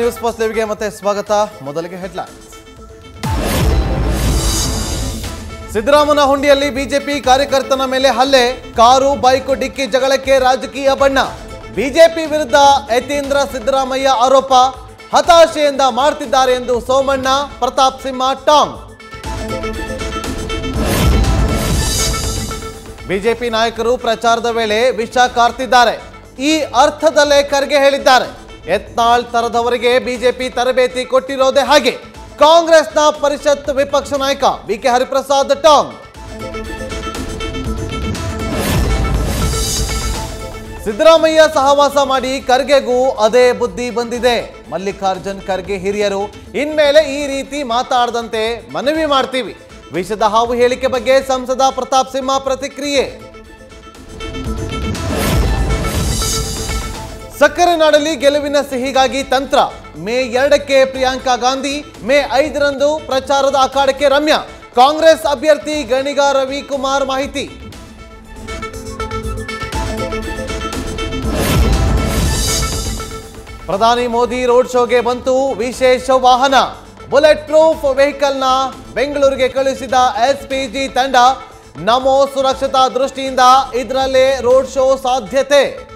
News post ಲೈವ್ಗೆ ಮತ್ತೆ ಸ್ವಾಗತ. ಮೊದಲಿಗೆ ಹೆಡ್ಲೈನ್ಸ್ ಸಿದ್ದರಾಮನ ಹುಂಡಿಯಲ್ಲಿ ಬಿಜೆಪಿ ಕಾರ್ಯಕರ್ತನ ಮೇಲೆ ಹಲ್ಲೆ. ಕಾರು, ಬೈಕ್, ಡಿಕ್ಕಿ ಜಗಳಕ್ಕೆ ರಾಜಕೀಯ ಬಣ್ಣ. ಬಿಜೆಪಿ ವಿರುದ್ಧ ಯತೀಂದ್ರ ಸಿದ್ದರಾಮಯ್ಯ ಆರೋಪ. ಹತಾಶೆಯಿಂದ ಮಾಡ್ತಿದ್ದಾರೆ ಎಂದು ಸೋಮಣ್ಣ, ಪ್ರತಾಪ್ ಸಿಂಹ, ಟಾಂಗ್. ಬಿಜೆಪಿ ನಾಯಕರು ಪ್ರಚಾರದ ವೇಳೆ ವಿಷ ಕಾರ್ತಿದ್ದಾರೆ. ಈ ಅರ್ಥದಲ್ಲೇ ಖರ್ಗೆ ಹೇಳಿದ್ದಾರೆ. ಯತ್ನಾಳ್ ತರದವರಿಗೆ ಬಿಜೆಪಿ ತರಬೇತಿ ಕೊಟ್ಟಿರೋದೇ ಹಾಗೆ. ಕಾಂಗ್ರೆಸ್ನ ಪರಿಷತ್ ವಿಪಕ್ಷ ನಾಯಕ ಬಿಕೆ ಹರಿಪ್ರಸಾದ್ ಟಾಂಗ್. ಸಿದ್ದರಾಮಯ್ಯ ಸಹವಾಸ ಮಾಡಿ ಖರ್ಗೆಗೂ ಅದೇ ಬುದ್ಧಿ ಬಂದಿದೆ. ಮಲ್ಲಿಕಾರ್ಜುನ್ ಖರ್ಗೆ ಹಿರಿಯರು, ಇನ್ಮೇಲೆ ಈ ರೀತಿ ಮಾತಾಡದಂತೆ ಮನವಿ ಮಾಡ್ತೀವಿ. ವಿಷದ ಹಾವು ಹೇಳಿಕೆ ಬಗ್ಗೆ ಸಂಸದ ಪ್ರತಾಪ್ ಸಿಂಹ ಪ್ರತಿಕ್ರಿಯೆ. ಸಕ್ಕರೆ ನಾಡಲ್ಲಿ ಗೆಲುವಿನ ಸಿಹಿಗಾಗಿ ತಂತ್ರ. ಮೇ ಎರಡಕ್ಕೆ ಪ್ರಿಯಾಂಕಾ ಗಾಂಧಿ, ಮೇ ಐದರಂದು ಪ್ರಚಾರದ ಅಖಾಡಕ್ಕೆ ರಮ್ಯಾ. ಕಾಂಗ್ರೆಸ್ ಅಭ್ಯರ್ಥಿ ಗಣಿಗ ರವಿಕುಮಾರ್ ಮಾಹಿತಿ. ಪ್ರಧಾನಿ ಮೋದಿ ರೋಡ್ ಶೋಗೆ ಬಂತು ವಿಶೇಷ ವಾಹನ. ಬುಲೆಟ್ ಪ್ರೂಫ್ ವೆಹಿಕಲ್ನ ಬೆಂಗಳೂರಿಗೆ ಕಳುಹಿಸಿದ ಎಸ್ಪಿಜಿ ತಂಡ. ನಮೋ ಸುರಕ್ಷತಾ ದೃಷ್ಟಿಯಿಂದ ಇದರಲ್ಲೇ ರೋಡ್ ಶೋ ಸಾಧ್ಯತೆ.